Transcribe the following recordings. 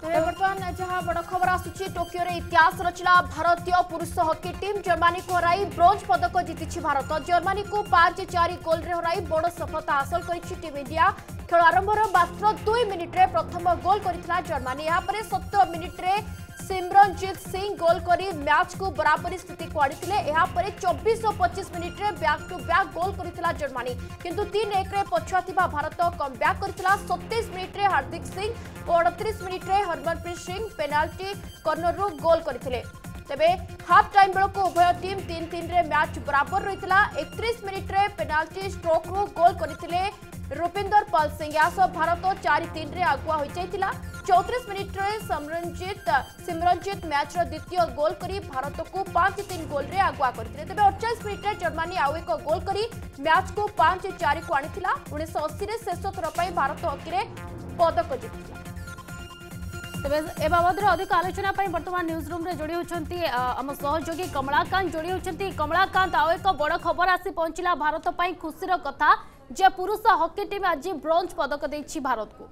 ତେବେ ବର୍ତ୍ତମାନ ଯାହା ବଡ଼ ଖବର ଆସୁଛି ଟୋକିଓରେ ଇତିହାସ ରଚିଲା ଭାରତୀୟ ପୁରୁଷ ହକି ଟିମ୍ ଜର୍ମାନୀକୁ ହରାଇ ବ୍ରୋଞ୍ଜ ପଦକ ଜିତିଛି ଭାରତ ଜର୍ମାନୀକୁ ପାଞ୍ଚ ଚାରି ଗୋଲ୍ରେ ହରାଇ ବଡ଼ ସଫଳତା ହାସଲ କରିଛି ଟିମ୍ ଇଣ୍ଡିଆ ଖେଳ ଆରମ୍ଭର ମାତ୍ର ଦୁଇ ମିନିଟ୍ରେ ପ୍ରଥମ ଗୋଲ୍ କରିଥିଲା ଜର୍ମାନୀ ଏହାପରେ ସତର ମିନିଟ୍ରେ सिमरनजीत सिंह गोल कर मैच को बराबरी स्थिति को आनी चौबीस और पचिश मिनिट्रे ब्याक टू ब्याक गोल कर जर्मानी किंतु तीन एक पछुआ भारत कम ब्याक कर सतैश मिनिट्रे हार्दिक सिंह और अड़तीस मिनिट्रे हरमनप्रीत सिंह पेनाल्टी कर्णरु गोल करते तेज हाफ टाइम बेलू उभय टीम तीन तीन रे मैच बराबर रही है एक मिनिट्रे पेनाल्टी स्ट्रोक्रु गोल करते रूपिंदर पाल सिंह या भारत चारि तीन रे आगुआ हो जाता चौतीस मिनिटे सिमरनजित सिमरनजित मैच द्वितीय गोल कर भारत को पांच तीन गोल रे आगुआ करते तेज अड़चाश मिनिटे जर्मानी आउ एक गोल कर मैच को पांच चार को आनी उशी शेष थर पर भारत हकी पदक जीति अधिक आलोचना बर्तमान न्यूज रूम में जोड़ी होम सहयोगी कमलाकांत जोड़ी होती कमलाकांत आउ एक बड़ खबर आसी पहुंचला भारत पर खुशी कथा जे पुरुष हॉकी टीम आज ब्रोज पदक दे भारत को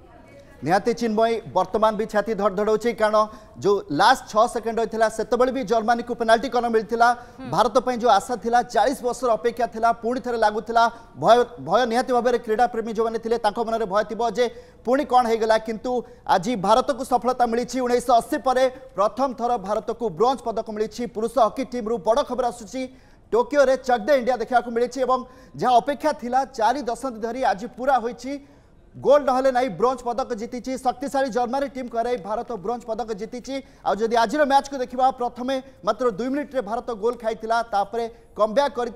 निहाती चिन्मय बर्तमान भी छाती धड़धड़ाऊँ कारण जो लास्ट छः सेकेंड रही है सेतबे भी जर्मानी को पेनाल्टी कर्णर मिलता भारत जो आशा था चालीस वर्ष अपेक्षा था पुणी थे लगुला भय भय निहाती भाव में क्रीड़ा प्रेमी जो मैंने मन में भय थे पुणी कौन होगा किंतु आज भारत को सफलता मिली उन्नीस अशी पर प्रथम थर भारत को ब्रोज पदक मिली पुरुष हकी टीम रू बड़ खबर आसूसी टोकियो चकडे इंडिया देखा मिली और जहाँ अपेक्षा था चार दशंधि धरी आज पूरा होती গোল্ড নহলে নাই ব্রোঞ্জ পদক জিতিছি শক্তিশালী জন্মারি টিম করাই ভারত ব্রোঞ্জ পদক জিতিছি আদি আজির ম্যাচক দেখা প্রথমে মাত্র দুই মিনিটে ভারত গোল খাই তাপরে কমব্যাক করে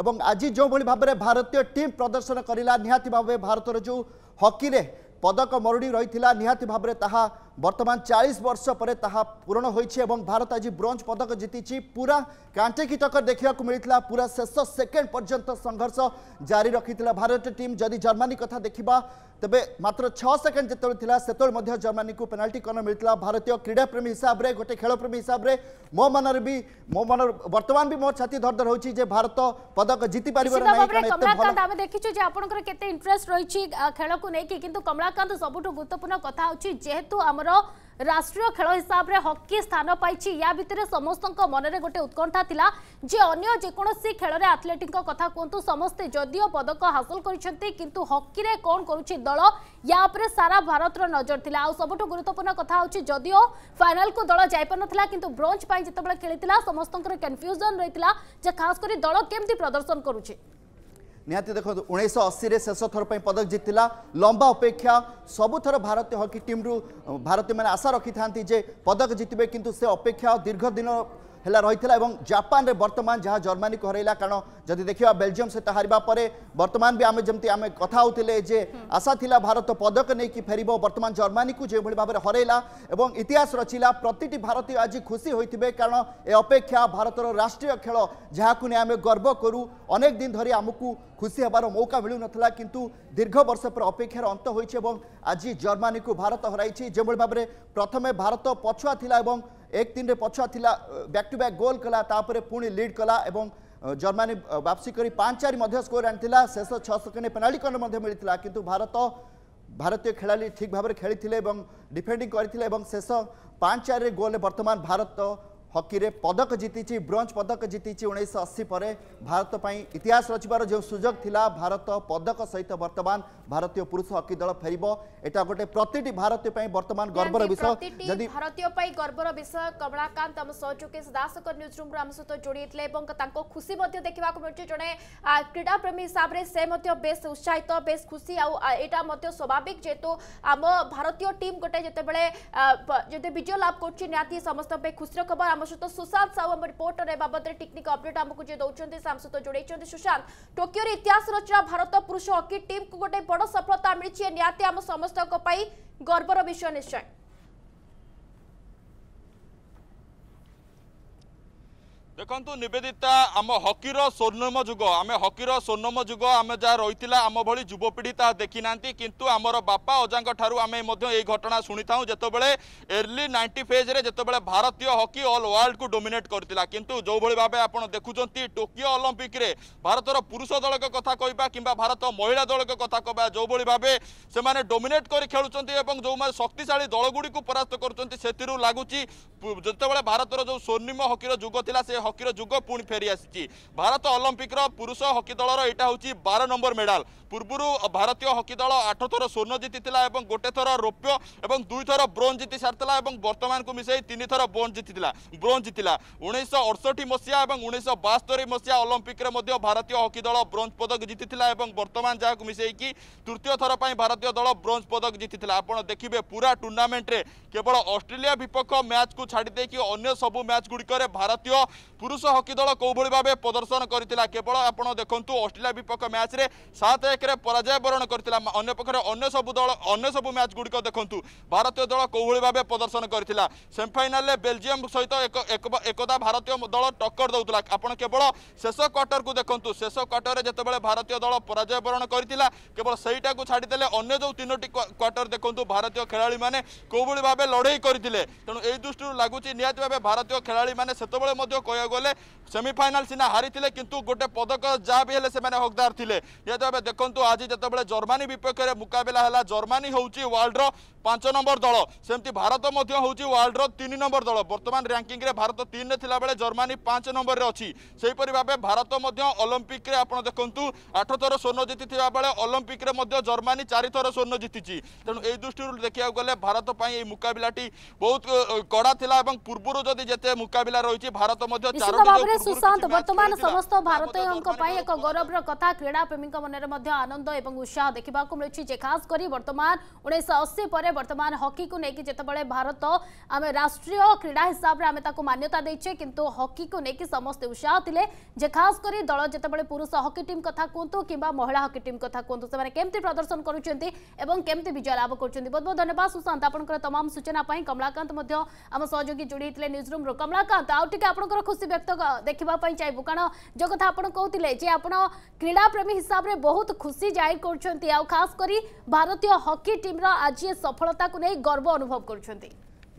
এবং আজি যেভাবে ভাবে ভারতীয় টিম প্রদর্শন করা নিহতি ভাবে ভারতের যে হকিরে পদক মরুড়ি রয়েছে নিহতি ভাবে তাহা बर्तमान चालीस वर्ष पर पूरण हो भारत आज ब्रोज पदक जीति पूरा कांटे की टक्कर देखा मिलता पूरा शेष सेकेंड पर्यटन संघर्ष जारी रखी भारत टीम जदि जर्मानी कथा देखा तेज मात्र छः सेकेंड जो जर्मानी को पेनाल्टी कर्नर मिलता भारतीय क्रीडा प्रेमी हिसाब से गोटे खेल प्रेमी हिसाब से मो मन भी मो मन बर्तमान भी मो छाती धरधर हो भारत पदक जीति पारे देखी इंटरेस्ट रही खेल को लेकिन कमलाकांत सब गुरुत्वपूर्ण कथ आम ଆମର ରାଷ୍ଟ୍ରୀୟ ଖେଳ ହିସାବରେ ହକି ସ୍ଥାନ ପାଇଛି ୟା ଭିତରେ ସମସ୍ତଙ୍କ ମନରେ ଗୋଟେ ଉତ୍କଣ୍ଠା ଥିଲା ଯେ ଅନ୍ୟ ଯେକୌଣସି ଖେଳରେ ଆଥଲେଟିକ୍ଙ୍କ କଥା କୁହନ୍ତୁ ସମସ୍ତେ ଯଦିଓ ପଦକ ହାସଲ କରିଛନ୍ତି କିନ୍ତୁ ହକିରେ କ'ଣ କରୁଛି ଦଳ ୟା ଉପରେ ସାରା ଭାରତର ନଜର ଥିଲା ଆଉ ସବୁଠୁ ଗୁରୁତ୍ୱପୂର୍ଣ୍ଣ କଥା ହେଉଛି ଯଦିଓ ଫାଇନାଲ୍କୁ ଦଳ ଯାଇପାରିନଥିଲା କିନ୍ତୁ ବ୍ରୋଞ୍ଜ ପାଇଁ ଯେତେବେଳେ ଖେଳିଥିଲା ସମସ୍ତଙ୍କର କନଫ୍ୟୁଜନ୍ ରହିଥିଲା ଯେ ଖାସ୍ କରି ଦଳ କେମିତି ପ୍ରଦର୍ଶନ କରୁଛି ନିହାତି ଦେଖନ୍ତୁ ଉଣେଇଶହ ଅଶୀରେ ଶେଷ ଥର ପାଇଁ ପଦକ ଜିତିଥିଲା ଲମ୍ବା ଅପେକ୍ଷା ସବୁଥର ଭାରତୀୟ ହକି ଟିମ୍ରୁ ଭାରତୀୟମାନେ ଆଶା ରଖିଥାନ୍ତି ଯେ ପଦକ ଜିତିବେ କିନ୍ତୁ ସେ ଅପେକ୍ଷା ଦୀର୍ଘ ଦିନ ହେଲା ରହିଥିଲା ଏବଂ ଜାପାନରେ ବର୍ତ୍ତମାନ ଯାହା ଜର୍ମାନୀକୁ ହରାଇଲା କାରଣ ଯଦି ଦେଖିବା ବେଲଜିୟମ ସହିତ ହାରିବା ପରେ ବର୍ତ୍ତମାନ ବି ଆମେ ଯେମିତି ଆମେ କଥା ହେଉଥିଲେ ଯେ ଆଶା ଥିଲା ଭାରତ ପଦକ ନେଇକି ଫେରିବ ବର୍ତ୍ତମାନ ଜର୍ମାନୀକୁ ଯେଉଁଭଳି ଭାବରେ ହରାଇଲା ଏବଂ ଇତିହାସ ରଚିଲା ପ୍ରତିଟି ଭାରତୀୟ ଆଜି ଖୁସି ହୋଇଥିବେ କାରଣ ଏ ଅପେକ୍ଷା ଭାରତର ରାଷ୍ଟ୍ରୀୟ ଖେଳ ଯାହାକୁ ନେଇ ଆମେ ଗର୍ବ କରୁ ଅନେକ ଦିନ ଧରି ଆମକୁ ଖୁସି ହେବାର ମୌକା ମିଳୁନଥିଲା କିନ୍ତୁ ଦୀର୍ଘ ବର୍ଷ ପରେ ଅପେକ୍ଷାର ଅନ୍ତ ହୋଇଛି ଏବଂ ଆଜି ଜର୍ମାନୀକୁ ଭାରତ ହରାଇଛି যেভাবে ভাবে প্রথমে ভারত পছুয়া লা এবং એક તીન પછુଆ ଥିଲା ବ୍ୟାକ୍ ଟୁ ବ୍ୟାକ୍ ଗୋଲ୍ କଲା ତାପରେ ପୁଣି ଲିଡ୍ କଲା ଏବଂ ଜର୍ମାନୀ ବାପସି କରି ପାଞ୍ଚ ଚାରି ମଧ୍ୟ ସ୍କୋର ଆଣିଥିଲା ଶେଷ ଛଅ ସେକେଣ୍ଡ ପେନାଲ୍ଟି କର୍ଣ୍ଣର ମଧ୍ୟ ମିଳିଥିଲା କିନ୍ତୁ ଭାରତ ଭାରତୀୟ ଖେଳାଳି ଠିକ୍ ଭାବରେ ଖେଳିଥିଲେ ଏବଂ ଡିଫେଣ୍ଡିଂ କରିଥିଲେ ଏବଂ ଶେଷ ପାଞ୍ଚ ଚାରିରେ ଗୋଲ୍ରେ ବର୍ତ୍ତମାନ ଭାରତ ହକିରେ ପଦକ ଜିତିଛି ବ୍ରୋଞ୍ଜ ପଦକ ଜିତିଛି ଉଣେଇଶହ ଅଶୀ ପରେ ଭାରତ ପାଇଁ ଇତିହାସ ରଚିବାର ଯେଉଁ ସୁଯୋଗ ଥିଲା ଭାରତ ପଦକ ସହିତ ବର୍ତ୍ତମାନ ଭାରତୀୟ ପୁରୁଷ ହକି ଦଳ ଫେରିବ ଏଟା ଗୋଟେ ପ୍ରତିଟି ଭାରତୀୟ ପାଇଁ ବର୍ତ୍ତମାନ ଗର୍ବର ବିଷୟ ଯଦି ଭାରତୀୟ ପାଇଁ ଗର୍ବର ବିଷୟ କମଳାକାନ୍ତ ଆମ ସହଯୋଗୀ ଦାସଙ୍କ ନ୍ୟୁଜ୍ ରୁମ୍ରୁ ଆମ ସହିତ ଯୋଡ଼ିଥିଲେ ଏବଂ ତାଙ୍କ ଖୁସି ମଧ୍ୟ ଦେଖିବାକୁ ମିଳୁଛି ଜଣେ କ୍ରୀଡ଼ା ପ୍ରେମୀ ହିସାବରେ ସେ ମଧ୍ୟ ବେଶ ଉତ୍ସାହିତ ବେଶ ଖୁସି ଆଉ ଏଇଟା ମଧ୍ୟ ସ୍ୱାଭାବିକ ଯେହେତୁ ଆମ ଭାରତୀୟ ଟିମ୍ ଗୋଟେ ଯେତେବେଳେ ଯଦି ବିଜୟ ଲାଭ କରୁଛି ନିହାତି ସମସ୍ତଙ୍କ ପାଇଁ ଖୁସିର ଖବର ଆମ সহ সুশান্ত সাউ আমার রিপোর্টর এ বাবদে টেকনিক অপডেট আমি যে দৌঁচ সহ যোড়াই সুশান্ত টোকিওর ইতিহাস রচনা ভারত পুরুষ হকি টিম গোটে বড় সফলতা মিছে নিহতি আম সমস্ত গর্বর বিষয় নিশ্চয় দেখন্তু নিবেদিতা আম হকির স্বর্ণম যুগ আমি হকির স্বর্ণম যুগ আমি যা রইতিলা আম ভলি যুবপিঢ়ি তা দেখি না কিন্তু আমার বাপা অজাঙ্ক ঠারু আমি মধ্যে এই ঘটনা শুনি থাও যেতবেলে এর্লি নাইনটি ফেজরে যেতবেলে ভারতীয় হকি অল ওয়ার্ল্ড কু ডোমিনেট করিলা কিন্তু যেভাবে ভাবে আপনার দেখুম টোকিও অলিম্পিকরে ভারতর পুরুষ দলক কথা কহা কিংবা ভারত মহিলা দলক কথা কহা যেভাবে ভাবে সে ডোমিনেট করে খেলুচার এবং যে শক্তিশালী দলগুড়ি পরাস্ত করছেন সেগুলো লাগুচি যেতবে ভারতর যে স্বর্ণিম হকির যুগ লা সে ହକିର ଯୁଗ ପୁଣି ଫେରି ଆସିଛି ଭାରତ ଅଲମ୍ପିକର ପୁରୁଷ ହକି ଦଳର ଏଇଟା ହେଉଛି ବାର ନମ୍ବର ମେଡାଲ ପୂର୍ବରୁ ଭାରତୀୟ ହକି ଦଳ ଆଠ ଥର ସ୍ୱର୍ଣ୍ଣ ଜିତିଥିଲା ଏବଂ ଗୋଟେ ଥର ରୌପ୍ୟ ଏବଂ ଦୁଇଥର ବ୍ରୋଞ୍ଜ ଜିତି ସାରିଥିଲା ଏବଂ ବର୍ତ୍ତମାନକୁ ମିଶାଇ ତିନିଥର ବ୍ରୋଞ୍ଜ ଜିତିଥିଲା ବ୍ରୋଞ୍ଜ ଜିତିଲା ଉଣେଇଶହ ଅଡ଼ଷଠି ମସିହା ଏବଂ ଉଣେଇଶହ ବାସ୍ତରୀ ମସିହା ଅଲମ୍ପିକରେ ମଧ୍ୟ ଭାରତୀୟ ହକି ଦଳ ବ୍ରୋଞ୍ଜ ପଦକ ଜିତିଥିଲା ଏବଂ ବର୍ତ୍ତମାନ ଯାହାକୁ ମିଶାଇକି ତୃତୀୟ ଥର ପାଇଁ ଭାରତୀୟ ଦଳ ବ୍ରୋଞ୍ଜ ପଦକ ଜିତିଥିଲା ଆପଣ ଦେଖିବେ ପୁରା ଟୁର୍ଣ୍ଣାମେଣ୍ଟରେ କେବଳ ଅଷ୍ଟ୍ରେଲିଆ ବିପକ୍ଷ ମ୍ୟାଚ୍କୁ ଛାଡ଼ି ଦେଇକି ଅନ୍ୟ ସବୁ ମ୍ୟାଚ୍ ଗୁଡ଼ିକରେ ଭାରତୀୟ ପୁରୁଷ ହକି ଦଳ କେଉଁଭଳି ଭାବେ ପ୍ରଦର୍ଶନ କରିଥିଲା କେବଳ ଆପଣ ଦେଖନ୍ତୁ ଅଷ୍ଟ୍ରେଲିଆ ବିପକ୍ଷ ମ୍ୟାଚ୍ରେ ସାତ ଏକରେ ପରାଜୟ ବରଣ କରିଥିଲା ଅନ୍ୟପକ୍ଷରେ ଅନ୍ୟ ସବୁ ଦଳ ଅନ୍ୟ ସବୁ ମ୍ୟାଚ୍ଗୁଡ଼ିକ ଦେଖନ୍ତୁ ଭାରତୀୟ ଦଳ କେଉଁଭଳି ଭାବେ ପ୍ରଦର୍ଶନ କରିଥିଲା ସେମିଫାଇନାଲ୍ରେ ବେଲ୍ଜିୟମ୍ ସହିତ ଏକଦା ଭାରତୀୟ ଦଳ ଟକ୍କର ଦେଉଥିଲା ଆପଣ କେବଳ ଶେଷ କ୍ୱାର୍ଟର୍କୁ ଦେଖନ୍ତୁ ଶେଷ କ୍ୱାର୍ଟର୍ରେ ଯେତେବେଳେ ଭାରତୀୟ ଦଳ ପରାଜୟ ବରଣ କରିଥିଲା କେବଳ ସେଇଟାକୁ ଛାଡ଼ିଦେଲେ ଅନ୍ୟ ଯେଉଁ ତିନୋଟି କ୍ୱାର୍ଟର୍ ଦେଖନ୍ତୁ ଭାରତୀୟ ଖେଳାଳିମାନେ କେଉଁଭଳି ଭାବେ ଲଢ଼େଇ କରିଥିଲେ ତେଣୁ ଏହି ଦୃଷ୍ଟିରୁ ଲାଗୁଛି ନିହାତି ଭାବେ ଭାରତୀୟ ଖେଳାଳିମାନେ ସେତେବେଳେ ମଧ୍ୟ କହିବା ଦେଖିବାକୁ ଗଲେ ସେମିଫାଇନାଲ୍ ସିନା ହାରିଥିଲେ କିନ୍ତୁ ଗୋଟେ ପଦକ ଯାହା ବି ହେଲେ ସେମାନେ ହକଦାର ଥିଲେ ଯେହେତୁ ଏବେ ଦେଖନ୍ତୁ ଆଜି ଯେତେବେଳେ ଜର୍ମାନୀ ବିପକ୍ଷରେ ମୁକାବିଲା ହେଲା ଜର୍ମାନୀ ହେଉଛି ୱାର୍ଲଡର ପାଞ୍ଚ ନମ୍ବର ଦଳ ସେମିତି ଭାରତ ମଧ୍ୟ ହେଉଛି ୱାର୍ଲଡର ତିନି ନମ୍ବର ଦଳ ବର୍ତ୍ତମାନ ର୍ୟାଙ୍କିଂରେ ଭାରତ ତିନିରେ ଥିଲାବେଳେ ଜର୍ମାନୀ ପାଞ୍ଚ ନମ୍ବରରେ ଅଛି ସେହିପରି ଭାବେ ଭାରତ ମଧ୍ୟ ଅଲମ୍ପିକ୍ରେ ଆପଣ ଦେଖନ୍ତୁ ଆଠଥର ସ୍ୱର୍ଣ୍ଣ ଜିତିଥିବା ବେଳେ ଅଲମ୍ପିକ୍ରେ ମଧ୍ୟ ଜର୍ମାନୀ ଚାରିଥର ସ୍ୱର୍ଣ୍ଣ ଜିତିଛି ତେଣୁ ଏହି ଦୃଷ୍ଟିରୁ ଦେଖିବାକୁ ଗଲେ ଭାରତ ପାଇଁ ଏହି ମୁକାବିଲାଟି ବହୁତ କଡ଼ା ଥିଲା ଏବଂ ପୂର୍ବରୁ ଯଦି ଯେତେ ମୁକାବିଲା ରହିଛି ଭାରତ ମଧ୍ୟ सुशांत बर्तमान समस्त भारतीय एक गौरव कथा क्रीड़ा प्रेमी मन में आनंद और उत्साह देखा मिली खास कर बर्तमान उन्नीस अशी पर बर्तमान हकी को लेकिन जिते बड़े भारत आम राष्ट्रीय क्रीड़ा हिसाब से मान्यता देचे कि हकी को लेकिन समस्त उत्साह थे खास कर दल जो पुरुष हकी टीम कथ कहतु कि महिला हकी टीम कथ कहतु सेमती प्रदर्शन करमती विजय लाभ कर धन्यवाद सुशांत आपंकर तमाम सूचना कमलाकांत आम सहयोगी जोड़ी थे न्यूज रूम्र कमलाकांत आउटे आप खुशी संतुष्टि व्यक्त देखापी चाहबू कारण जो कथा आप कहते जे आप क्रीड़ा प्रेमी हिसाब से बहुत खुशी जाहिर कर खास कर भारतीय हकी टीम्र आज सफलता को नहीं गर्व अनुभव कर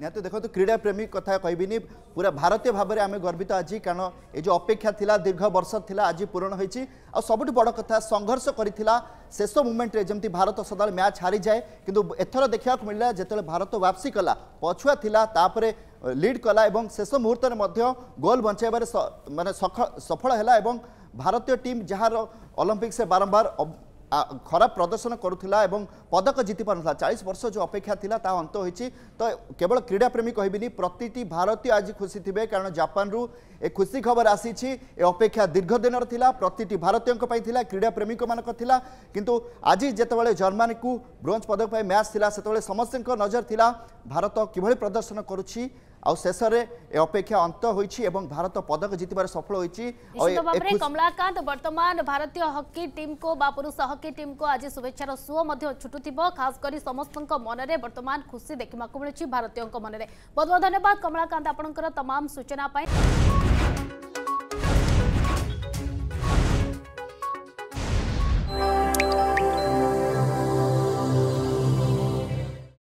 ନିହାତି ଦେଖନ୍ତୁ କ୍ରୀଡ଼ା ପ୍ରେମୀ କଥା କହିବିନି ପୁରା ଭାରତୀୟ ଭାବରେ ଆମେ ଗର୍ବିତ ଆଜି କାରଣ ଏ ଯେଉଁ ଅପେକ୍ଷା ଥିଲା ଦୀର୍ଘ ବର୍ଷ ଥିଲା ଆଜି ପୂରଣ ହୋଇଛି ଆଉ ସବୁଠୁ ବଡ଼ କଥା ସଂଘର୍ଷ କରିଥିଲା ଶେଷ ମୁମେଣ୍ଟରେ ଯେମିତି ଭାରତ ସଦାବେଳେ ମ୍ୟାଚ୍ ହାରିଯାଏ କିନ୍ତୁ ଏଥର ଦେଖିବାକୁ ମିଳିଲା ଯେତେବେଳେ ଭାରତ ୱାପସି କଲା ପଛୁଆ ଥିଲା ତାପରେ লিড কলা এবং শেষ মুহূর্তে মধ্য গোল বঞ্চাইবার মানে সফল হলা এবং ভারতীয় টিম যার অলিম্পিক্সে বারম্বার ଖରାପ ପ୍ରଦର୍ଶନ କରୁଥିଲା ଏବଂ ପଦକ ଜିତିପାରୁନଥିଲା ଚାଳିଶ ବର୍ଷ ଯେଉଁ ଅପେକ୍ଷା ଥିଲା ତା ଅନ୍ତ ହୋଇଛି ତ କେବଳ କ୍ରୀଡ଼ାପ୍ରେମୀ କହିବିନି ପ୍ରତିଟି ଭାରତୀୟ ଆଜି ଖୁସି ଥିବେ କାରଣ ଜାପାନରୁ ଏ ଖୁସି ଖବର ଆସିଛି ଏ ଅପେକ୍ଷା ଦୀର୍ଘ ଦିନର ଥିଲା ପ୍ରତିଟି ଭାରତୀୟଙ୍କ ପାଇଁ ଥିଲା କ୍ରୀଡ଼ାପ୍ରେମୀମାନଙ୍କ ଥିଲା କିନ୍ତୁ ଆଜି ଯେତେବେଳେ ଜର୍ମାନୀକୁ ବ୍ରୋଞ୍ଜ ପଦକ ପାଇଁ ମ୍ୟାଚ୍ ଥିଲା ସେତେବେଳେ ସମସ୍ତଙ୍କ ନଜର ଥିଲା ଭାରତ କିଭଳି ପ୍ରଦର୍ଶନ କରୁଛି ଆଉ ଶେଷରେ ଅପେକ୍ଷା ଅନ୍ତ ହୋଇଛି ଏବଂ ଭାରତ ପଦକ ଜିତିବାରେ ସଫଳ ହୋଇଛି କମଳାକାନ୍ତ ବର୍ତ୍ତମାନ ଭାରତୀୟ ହକି ଟିମ୍କୁ ବା ପୁରୁଷ ହକି ଟିମ୍କୁ ଆଜି ଶୁଭେଚ୍ଛାର ସୁଅ ମଧ୍ୟ ଛୁଟୁଥିବ ଖାସ କରି ସମସ୍ତଙ୍କ ମନରେ ବର୍ତ୍ତମାନ ଖୁସି ଦେଖିବାକୁ ମିଳୁଛି ଭାରତୀୟଙ୍କ ମନରେ ବହୁତ ବହୁତ ଧନ୍ୟବାଦ କମଳାକାନ୍ତ ଆପଣଙ୍କର ତମାମ ସୂଚନା ପାଇଁ